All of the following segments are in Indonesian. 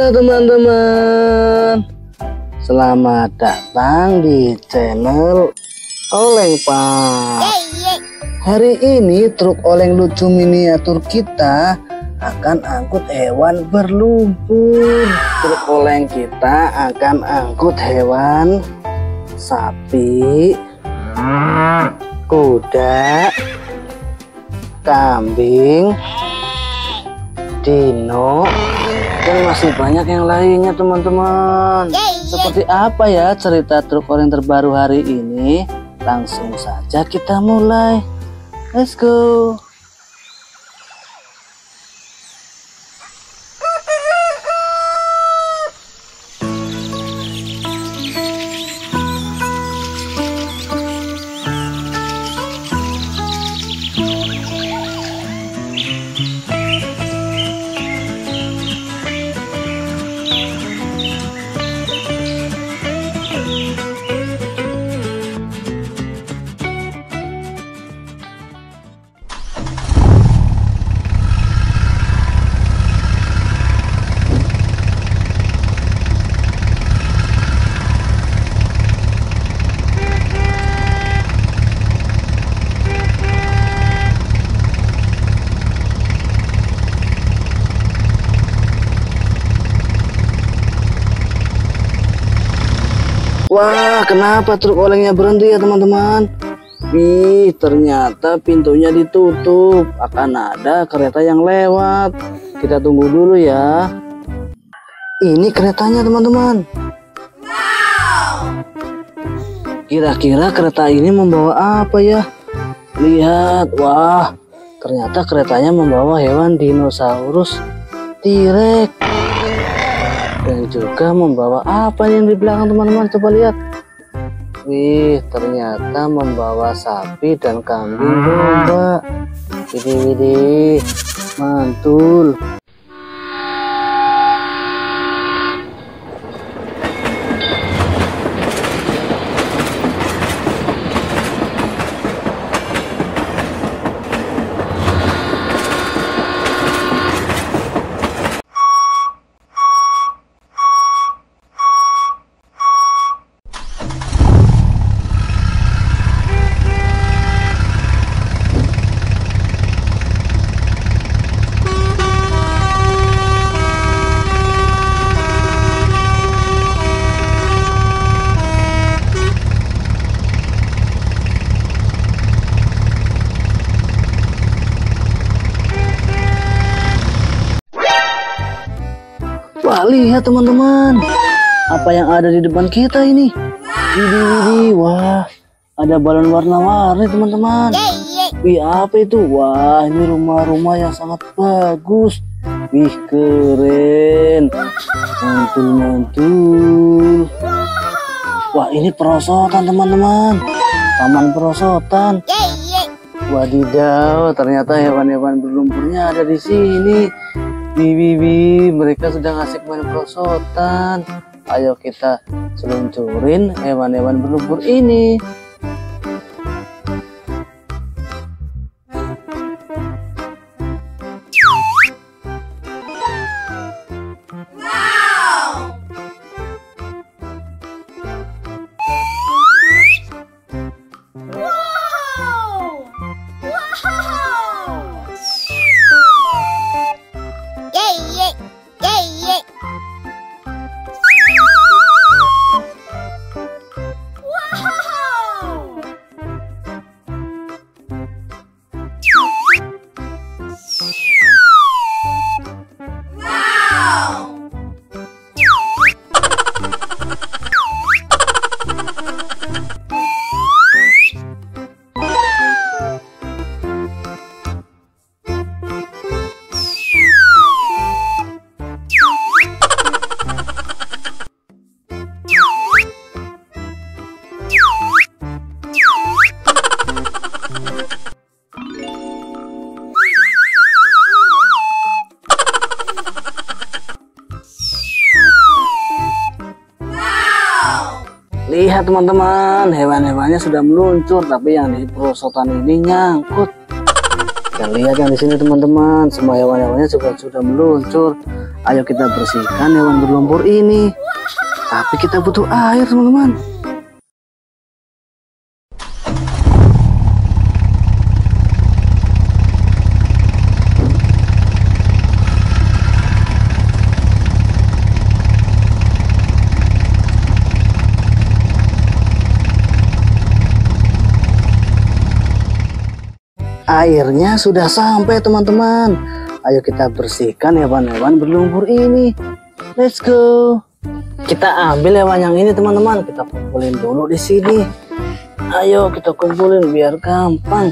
Halo teman-teman. Selamat datang di channel Oleng Pak. Hari ini truk oleng lucu miniatur kita akan angkut hewan berlumpur. Truk oleng kita akan angkut hewan sapi kuda kambing dino dan masih banyak yang lainnya teman-teman. Seperti apa ya cerita truk oleng terbaru hari ini? Langsung saja kita mulai. Let's go Wah, kenapa truk olengnya berhenti ya teman-teman? Wih, ternyata pintunya ditutup. Akan ada kereta yang lewat. Kita tunggu dulu ya. Ini keretanya teman-teman. Kira-kira kereta ini membawa apa ya? Lihat, wah, ternyata keretanya membawa hewan dinosaurus T-Rex juga membawa apa yang di belakang teman-teman? Coba lihat. Wih ternyata membawa sapi dan kambing domba widih widih. Mantul Wah lihat teman-teman. Apa yang ada di depan kita ini? Widih widih Wah ada balon warna-warni teman-teman. Wih apa itu? Wah ini rumah-rumah yang sangat bagus. Wih keren. Mantul-mantul Wah ini perosotan teman-teman. Taman perosotan. Wadidaw ternyata hewan-hewan berlumpurnya ada di sini Bibi, mereka sedang asik main perosotan. Ayo kita seluncurin hewan-hewan berlumpur ini. Lihat teman-teman, hewan-hewannya sudah meluncur, tapi yang di perosotan ini nyangkut. Dan lihat yang di sini teman-teman, semua hewan-hewannya juga sudah meluncur. Ayo kita bersihkan hewan berlumpur ini. Tapi kita butuh air, teman-teman. Airnya sudah sampai teman-teman. Ayo kita bersihkan hewan-hewan berlumpur ini. Let's go. Kita ambil hewan yang ini teman-teman. Kita kumpulin dulu di sini. Ayo kita kumpulin biar gampang.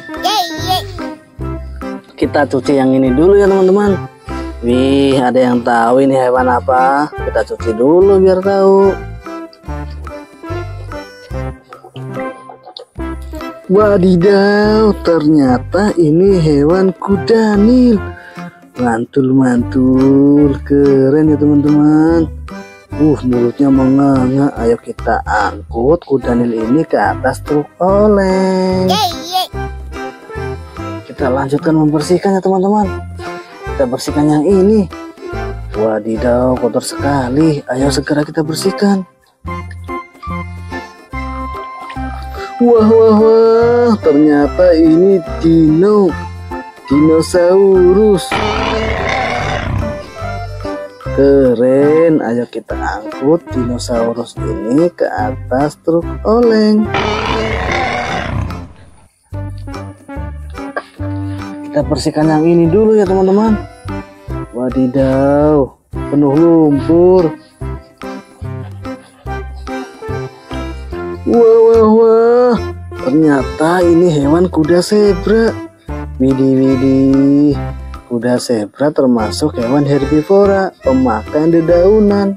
Kita cuci yang ini dulu ya teman-teman. Wih, ada yang tahu ini hewan apa? Kita cuci dulu biar tahu. Wadidaw, ternyata ini hewan kudanil. Mantul-mantul, keren ya teman-teman. Uh, mulutnya menganga. Ayo kita angkut kudanil ini ke atas truk oleng. Kita lanjutkan membersihkan ya teman-teman. Kita bersihkan yang ini. Wadidaw, kotor sekali. Ayo segera kita bersihkan. Wah wah wah, ternyata ini dino, dinosaurus. Keren, ayo kita angkut dinosaurus ini ke atas truk oleng. Kita bersihkan yang ini dulu ya teman-teman. Wadidaw, penuh lumpur. Wah. Ternyata ini hewan kuda zebra. Widih, widih. Kuda zebra termasuk hewan herbivora, pemakan dedaunan.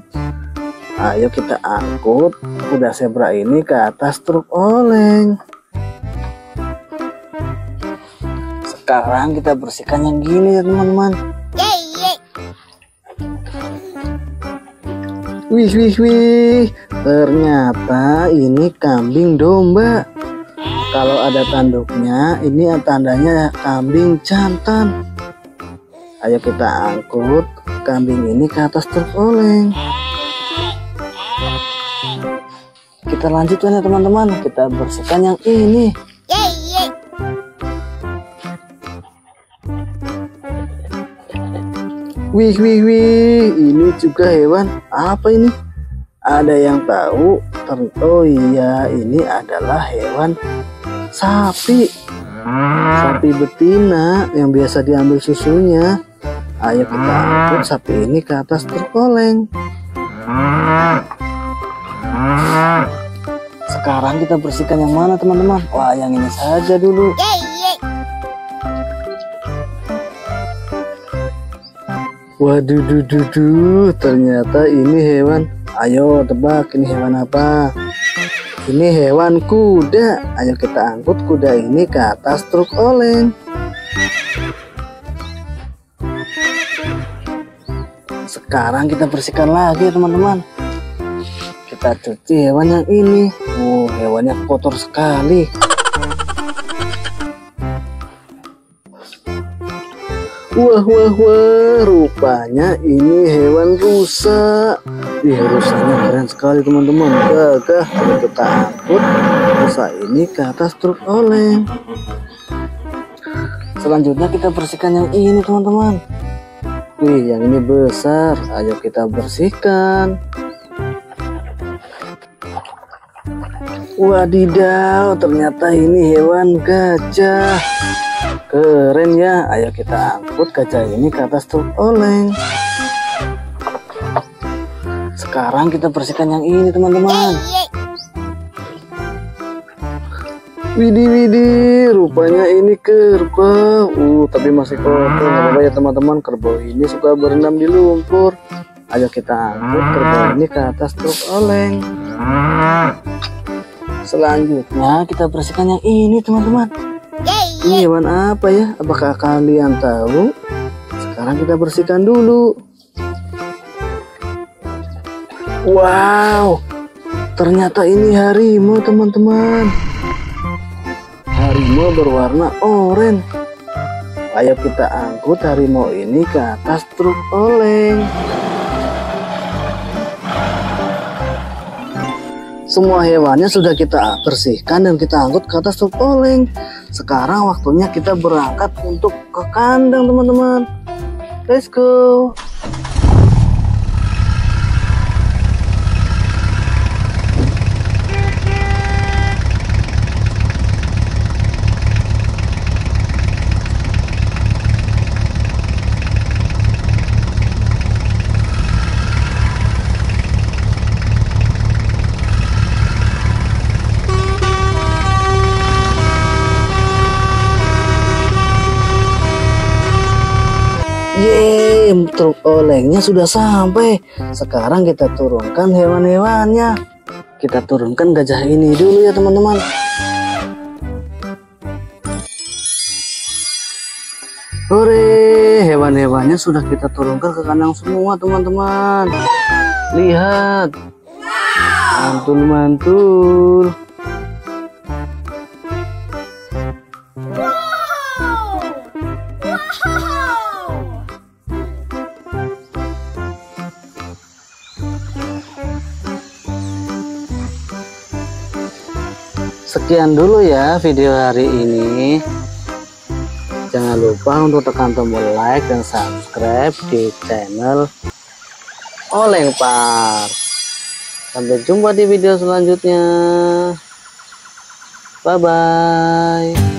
Ayo kita angkut kuda zebra ini ke atas truk oleng. Sekarang kita bersihkan yang gini ya teman-teman. Wih, wih, wih. Ternyata ini kambing domba. Kalau ada tanduknya, ini tandanya kambing jantan. Ayo kita angkut kambing ini ke atas truk oleng. Kita lanjutkan ya teman-teman. Kita bersihkan yang ini. Wih, wih, wih, ini juga hewan apa ini? Ada yang tahu? Oh iya, ini adalah hewan sapi. Sapi betina yang biasa diambil susunya. Ayo kita angkut sapi ini ke atas terkoleng. Sekarang kita bersihkan yang mana teman-teman? Wah, yang ini saja dulu. Waduh, duh, ternyata ini hewan. Ayo tebak, ini hewan apa? Ini hewan kuda. Ayo kita angkut kuda ini ke atas truk oleng. Sekarang kita bersihkan lagi teman-teman. Kita cuci hewan yang ini. Oh, hewannya kotor sekali. Wah wah wah, rupanya ini hewan rusa. Wih, rusanya keren sekali teman-teman. Gagah, kita angkut rusa ini ke atas truk oleng. Selanjutnya kita bersihkan yang ini teman-teman. Wih, yang ini besar. Ayo kita bersihkan. Wadidaw, ternyata ini hewan gajah. Keren ya, ayo kita angkut gajah ini ke atas truk oleng. Sekarang kita bersihkan yang ini teman-teman. Widih widih, rupanya ini kerbau. Uh, tapi masih kotor. Apa-apa ya teman-teman, kerbau ini suka berenam di lumpur. Ayo kita angkut kerbau ini ke atas truk oleng. Selanjutnya kita bersihkan yang ini teman-teman. Ini hewan apa ya? Apakah kalian tahu? Sekarang kita bersihkan dulu. Wow, ternyata ini harimau teman-teman. Harimau berwarna oranye. Ayo kita angkut harimau ini ke atas truk oleng. Semua hewannya sudah kita bersihkan dan kita angkut ke atas truk oleng. Sekarang waktunya kita berangkat untuk ke kandang teman-teman. Let's go. Yeay, truk olengnya sudah sampai. Sekarang kita turunkan hewan-hewannya. Kita turunkan gajah ini dulu ya teman-teman. Hore, hewan-hewannya sudah kita turunkan ke kandang semua teman-teman. Lihat. Mantul-mantul. sekian dulu ya video hari ini. Jangan lupa untuk tekan tombol like dan subscribe di channel Oleng Park sampai jumpa di video selanjutnya. Bye bye